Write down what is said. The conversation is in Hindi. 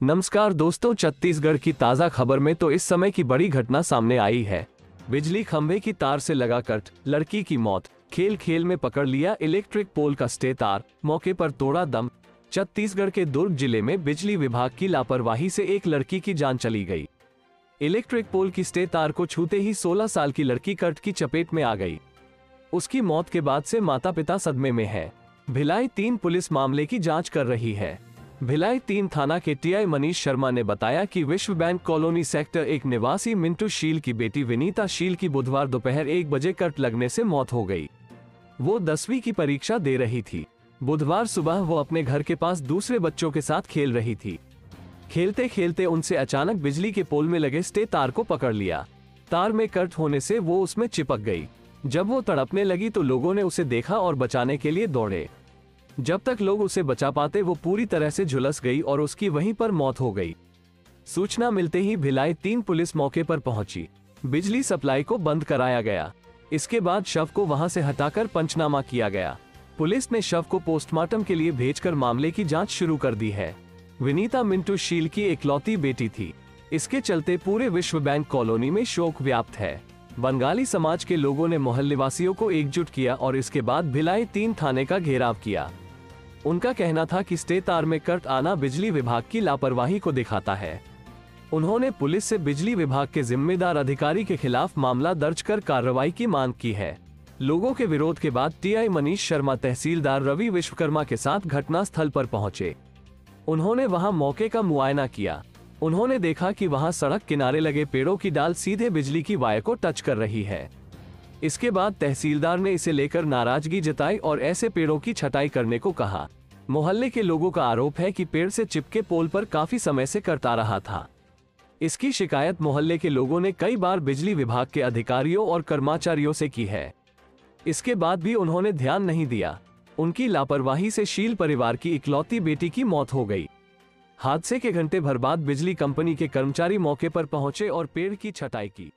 नमस्कार दोस्तों, छत्तीसगढ़ की ताज़ा खबर में तो इस समय की बड़ी घटना सामने आई है। बिजली खंभे की तार से लगा कट, लड़की की मौत, खेल खेल में पकड़ लिया इलेक्ट्रिक पोल का स्टे तार, मौके पर तोड़ा दम। छत्तीसगढ़ के दुर्ग ज़िले में बिजली विभाग की लापरवाही से एक लड़की की जान चली गई। इलेक्ट्रिक पोल की स्टे तार को छूते ही 16 साल की लड़की कट की चपेट में आ गई। उसकी मौत के बाद से माता पिता सदमे में है। भिलाई तीन पुलिस मामले की जाँच कर रही है। भिलाई तीन थाना के टीआई मनीष शर्मा ने बताया कि विश्व बैंक कॉलोनी सेक्टर एक निवासी मिंटू शील की बेटी विनीता शील की बुधवार दोपहर एक बजे कट लगने से मौत हो गई। वो दसवीं की परीक्षा दे रही थी। बुधवार सुबह वो अपने घर के पास दूसरे बच्चों के साथ खेल रही थी। खेलते खेलते उनसे अचानक बिजली के पोल में लगे स्टे तार को पकड़ लिया। तार में कट होने से वो उसमें चिपक गई। जब वो तड़पने लगी तो लोगों ने उसे देखा और बचाने के लिए दौड़े। जब तक लोग उसे बचा पाते, वो पूरी तरह से झुलस गई और उसकी वहीं पर मौत हो गई। सूचना मिलते ही भिलाई तीन पुलिस मौके पर पहुँची। बिजली सप्लाई को बंद कराया गया। इसके बाद शव को वहाँ से हटाकर पंचनामा किया गया। पुलिस ने शव को पोस्टमार्टम के लिए भेजकर मामले की जाँच शुरू कर दी है। विनीता मिंटू शील की इकलौती बेटी थी। इसके चलते पूरे विश्व बैंक कॉलोनी में शोक व्याप्त है। बंगाली समाज के लोगों ने मोहल्ले वासियों को एकजुट किया और इसके बाद भिलाई तीन थाने का घेराव किया। उनका कहना था कि स्टे तार में कट आना बिजली विभाग की लापरवाही को दिखाता है। उन्होंने पुलिस से बिजली विभाग के जिम्मेदार अधिकारी के खिलाफ मामला दर्ज कर कार्रवाई की मांग की है। लोगों के विरोध के बाद टीआई मनीष शर्मा तहसीलदार रवि विश्वकर्मा के साथ घटना स्थल पर पहुँचे। उन्होंने वहाँ मौके का मुआयना किया। उन्होंने देखा कि वहाँ सड़क किनारे लगे पेड़ों की डाल सीधे बिजली की वायर को टच कर रही है। इसके बाद तहसीलदार ने इसे लेकर नाराज़गी जताई और ऐसे पेड़ों की छटाई करने को कहा। मोहल्ले के लोगों का आरोप है कि पेड़ से चिपके पोल पर काफ़ी समय से करता रहा था। इसकी शिकायत मोहल्ले के लोगों ने कई बार बिजली विभाग के अधिकारियों और कर्मचारियों से की है। इसके बाद भी उन्होंने ध्यान नहीं दिया। उनकी लापरवाही से शील परिवार की इकलौती बेटी की मौत हो गई। हादसे के घंटे भर बाद बिजली कंपनी के कर्मचारी मौके पर पहुँचे और पेड़ की छटाई की।